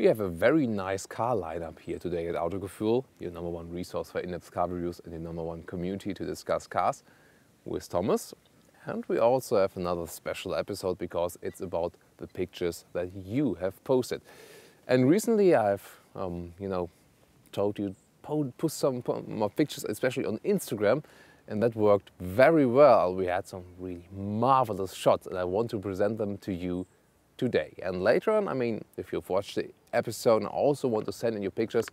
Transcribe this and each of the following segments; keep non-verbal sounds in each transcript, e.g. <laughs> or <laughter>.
We have a very nice car lineup here today at Autogefühl, your number one resource for in-depth car reviews and your number one community to discuss cars with Thomas. And we also have another special episode because it's about the pictures that you have posted. And recently I've, um, you know, told you to put some more pictures, especially on Instagram, and that worked very well. We had some really marvelous shots, and I want to present them to you today. And later on, I mean, if you've watched the episode and also want to send in your pictures,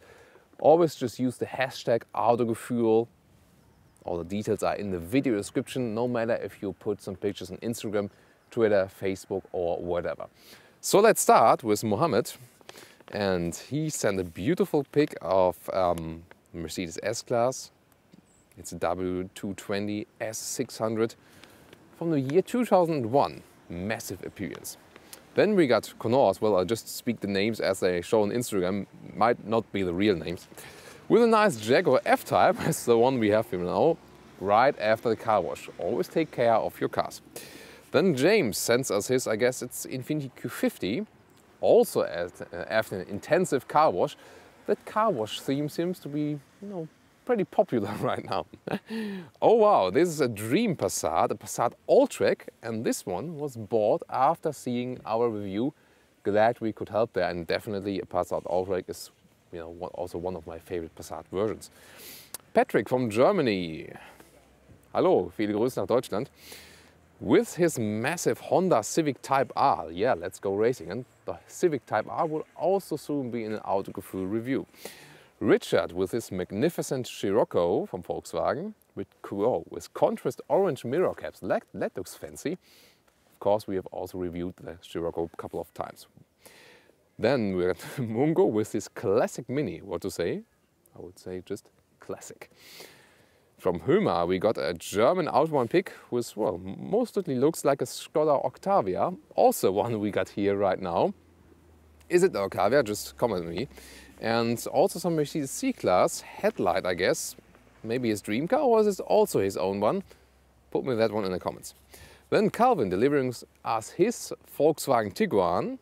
always just use the hashtag Autogefühl. All the details are in the video description, no matter if you put some pictures on Instagram, Twitter, Facebook, or whatever. So let's start with Mohammed and he sent a beautiful pic of um, Mercedes S-Class. It's a W220 S600 from the year 2001. Massive appearance. Then we got Connors, well I'll just speak the names as they show on Instagram, might not be the real names. With a nice Jaguar F-Type, <laughs> as the one we have here now, right after the car wash. Always take care of your cars. Then James sends us his, I guess it's Infiniti Q50, also uh, after an intensive car wash, that car wash theme seems to be, you know, pretty popular <laughs> right now. oh wow, this is a dream Passat, a Passat Alltrack, and this one was bought after seeing our review. Glad we could help there, and definitely a Passat Alltrack is, you know, also one of my favorite Passat versions. Patrick from Germany. Hallo, viele Grüße nach Deutschland with his massive Honda Civic Type R. Yeah, let's go racing. And the Civic Type R will also soon be in an Autogefühl review. Richard with his magnificent Scirocco from Volkswagen with, oh, with contrast orange mirror caps. That, that looks fancy. Of course, we have also reviewed the Scirocco a couple of times. Then we got <laughs> Mungo with his classic Mini. What to say? I would say just classic. From Huma we got a German Autobahn pic with, well, mostly looks like a Skoda Octavia, also one we got here right now. Is it Octavia? Just comment me. And also some Mercedes C-Class headlight, I guess. Maybe his dream car or is it also his own one? Put me that one in the comments. Then Calvin delivering us his Volkswagen Tiguan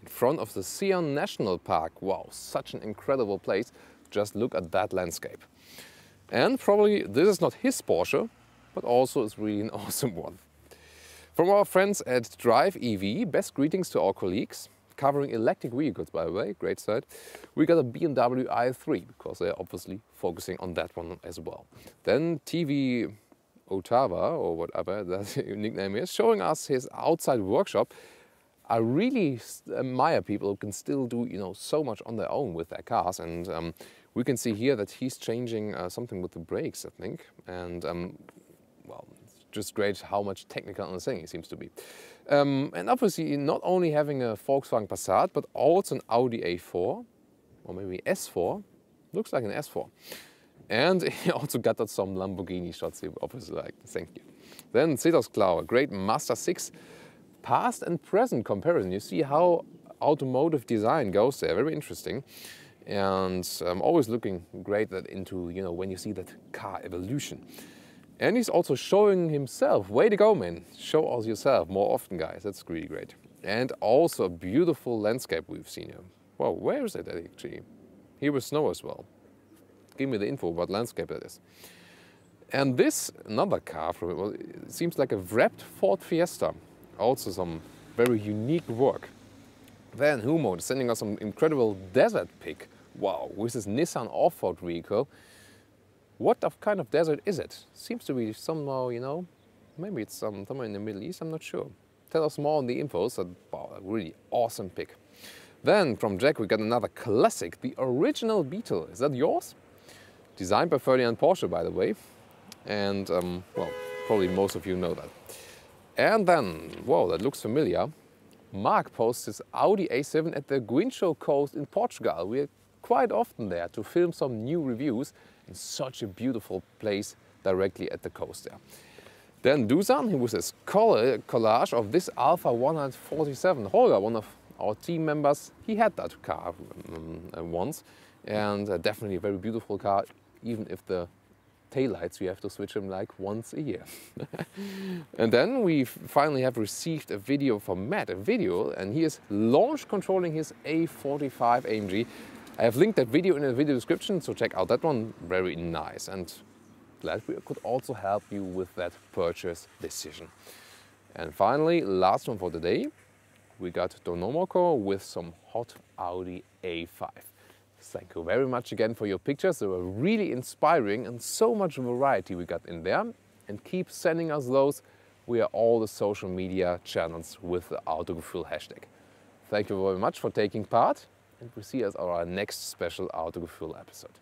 in front of the Zion National Park. Wow, such an incredible place. Just look at that landscape. And probably this is not his Porsche, but also is really an <laughs> awesome one. From our friends at Drive EV, best greetings to our colleagues, covering electric vehicles by the way, great site. We got a BMW i3 because they're obviously focusing on that one as well. Then TV Otava or whatever <laughs> that nickname is, showing us his outside workshop. I really admire people who can still do you know so much on their own with their cars and um, we can see here that he's changing uh, something with the brakes, I think. And um, just great how much technical understanding he seems to be. Um, and obviously not only having a Volkswagen Passat, but also an Audi A4, or maybe S4, looks like an S4. And <laughs> he also got some Lamborghini shots here, obviously like, thank you. Then Cetos Cloud, great Mazda 6 past and present comparison. You see how automotive design goes there, very interesting and I'm always looking great that into, you know, when you see that car evolution. And he's also showing himself, way to go man, show us yourself more often guys, that's really great. And also a beautiful landscape we've seen here. Well, where is it actually? Here with snow as well. Give me the info what landscape that is. And this, another car from it, well, it seems like a wrapped Ford Fiesta. Also some very unique work. Then Humo is sending us some incredible desert pic wow, with this Nissan off-road vehicle, what kind of desert is it? Seems to be somehow, you know, maybe it's some, somewhere in the Middle East, I'm not sure. Tell us more on the info, so wow, a really awesome pick. Then from Jack we got another classic, the original Beetle. Is that yours? Designed by Ferdinand Porsche, by the way. And, um, well, probably most of you know that. And then, whoa, that looks familiar. Mark posts his Audi A7 at the Guincho coast in Portugal. We're quite often there to film some new reviews in such a beautiful place directly at the coast there. Then Dusan, he was a collage of this Alfa 147. Holger, one of our team members, he had that car um, uh, once and uh, definitely a very beautiful car, even if the taillights, you have to switch them like once a year. <laughs> and then we finally have received a video from Matt, a video, and he is launch controlling his A45 AMG. I have linked that video in the video description, so check out that one. Very nice. And glad we could also help you with that purchase decision. And finally, last one for today, we got Donomoco with some hot Audi A5. Thank you very much again for your pictures. They were really inspiring and so much variety we got in there. And keep sending us those via all the social media channels with the Autogefühl hashtag. Thank you very much for taking part and we'll see you on our next special Autogefühl episode.